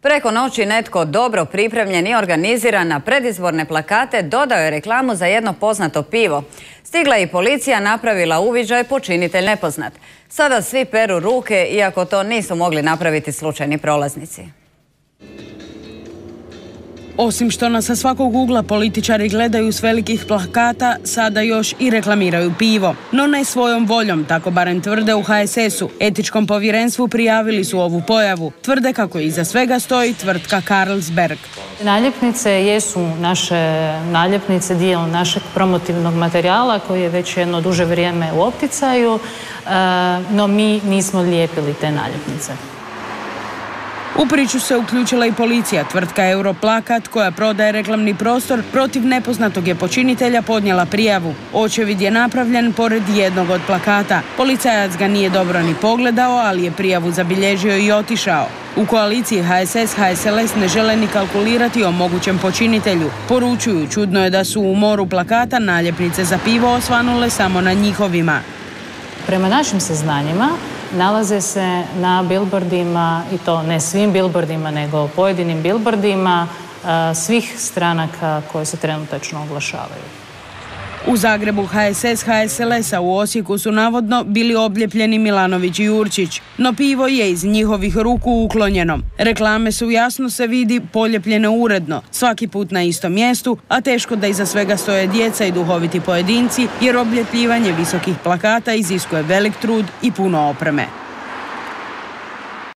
Preko noći netko dobro pripremljen i organiziran na predizborne plakate dodao je reklamu za jedno poznato pivo. Stigla je i policija napravila uviđaj počinitelj nepoznat. Sada svi peru ruke, iako to nisu mogli napraviti slučajni prolaznici. Osim što nas sa svakog ugla političari gledaju s velikih plakata, sada još i reklamiraju pivo. No ne svojom voljom, tako barem tvrde u HSS-u. Etičkom povjerenstvu prijavili su ovu pojavu. Tvrde kako iza svega stoji tvrtka Carlsberg. Naljepnice jesu naše naljepnice, dio našeg promotivnog materijala koji je već jedno duže vrijeme u opticaju, e, no mi nismo lijepili te naljepnice. U priču se uključila i policija. Tvrtka Europlakat koja prodaje reklamni prostor protiv nepoznatog je počinitelja podnijela prijavu. Očevid je napravljen pored jednog od plakata. Policajac ga nije dobro ni pogledao, ali je prijavu zabilježio i otišao. U koaliciji HSS HSLS ne žele ni kalkulirati o mogućem počinitelju. Poručuju, čudno je da su u moru plakata naljepnice za pivo osvanule samo na njihovima. Prema našim saznanjima, nalaze se na billboardima i to ne svim billboardima nego pojedinim billboardima svih stranaka koje se trenutačno oglašavaju. U Zagrebu HSS HSLS-a u Osijeku su navodno bili obljepljeni Milanović i Jurčić, no pivo je iz njihovih ruku uklonjeno. Reklame su jasno se vidi poljepljene uredno, svaki put na istom mjestu, a teško da iza svega stoje djeca i duhoviti pojedinci, jer obljepljivanje visokih plakata iziskuje velik trud i puno opreme.